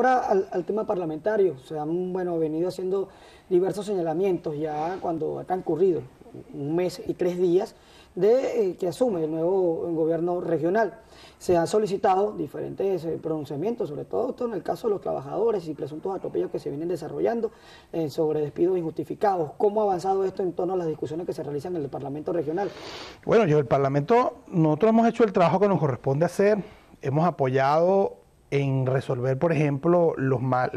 Ahora al, tema parlamentario, se han bueno, venido haciendo diversos señalamientos ya cuando ha transcurrido un mes y tres días de eh, que asume el nuevo gobierno regional. Se han solicitado diferentes eh, pronunciamientos, sobre todo esto en el caso de los trabajadores y presuntos atropellos que se vienen desarrollando eh, sobre despidos injustificados. ¿Cómo ha avanzado esto en torno a las discusiones que se realizan en el Parlamento regional? Bueno, yo el Parlamento, nosotros hemos hecho el trabajo que nos corresponde hacer, hemos apoyado en resolver, por ejemplo, los mal,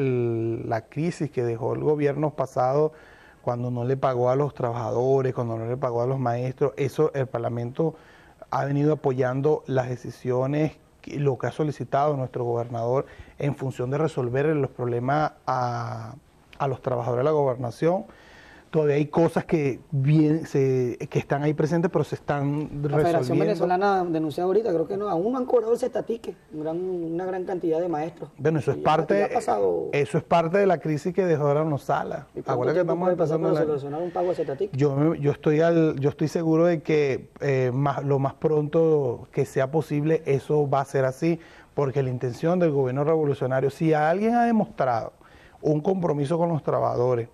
la crisis que dejó el gobierno pasado cuando no le pagó a los trabajadores, cuando no le pagó a los maestros. Eso el Parlamento ha venido apoyando las decisiones, lo que ha solicitado nuestro gobernador en función de resolver los problemas a, a los trabajadores de la gobernación todavía hay cosas que bien se, que están ahí presentes, pero se están resolviendo. La Federación Venezolana denunció ahorita, creo que no, aún no han cobrado el cetatique, una gran cantidad de maestros. Bueno, eso es parte pasado... eso es parte de la crisis que dejó ahora Sala. Ahora que estamos empezando a solucionar un pago de cetatique? Yo, yo estoy al, yo estoy seguro de que eh, más, lo más pronto que sea posible eso va a ser así, porque la intención del gobierno revolucionario, si alguien ha demostrado un compromiso con los trabajadores,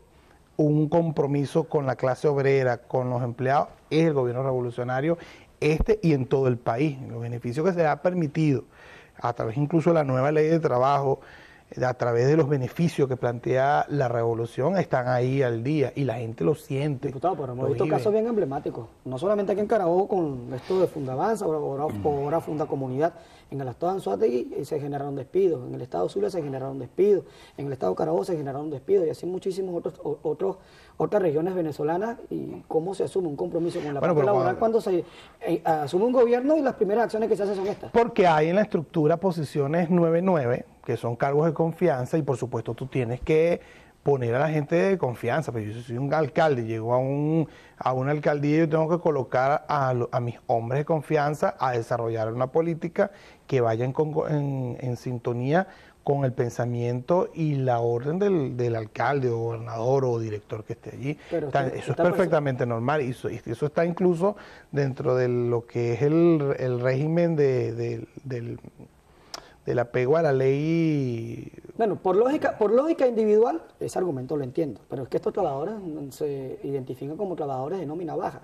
un compromiso con la clase obrera, con los empleados, es el gobierno revolucionario, este y en todo el país. Los beneficios que se ha permitido, a través incluso de la nueva ley de trabajo, a través de los beneficios que plantea la revolución, están ahí al día y la gente lo siente. Diputado, pero hemos visto casos bien emblemáticos, no solamente aquí en Carabobo con esto de Fundavanza, ahora, ahora Funda Comunidad, en el estado de Anzuategui eh, se generaron despidos, en el estado Zulia se generaron despidos, en el estado de Carabobo se generaron despidos y así muchísimos otros, otros otras regiones venezolanas y cómo se asume un compromiso con la bueno, parte laboral cuando, se eh, asume un gobierno y las primeras acciones que se hacen son estas. Porque hay en la estructura posiciones 9-9 que son cargos de confianza y por supuesto tú tienes que poner a la gente de confianza, pero yo soy un alcalde, llego a, un, a una alcaldía y yo tengo que colocar a, a, mis hombres de confianza a desarrollar una política que vaya en, en, sintonía con el pensamiento y la orden del, del, alcalde o gobernador o director que esté allí. eso es perfectamente normal y eso, eso, está incluso dentro de lo que es el, el régimen de, de, del del apego a la ley. Bueno, por lógica, por lógica individual, ese argumento lo entiendo, pero es que estos trabajadores se identifican como trabajadores de nómina baja.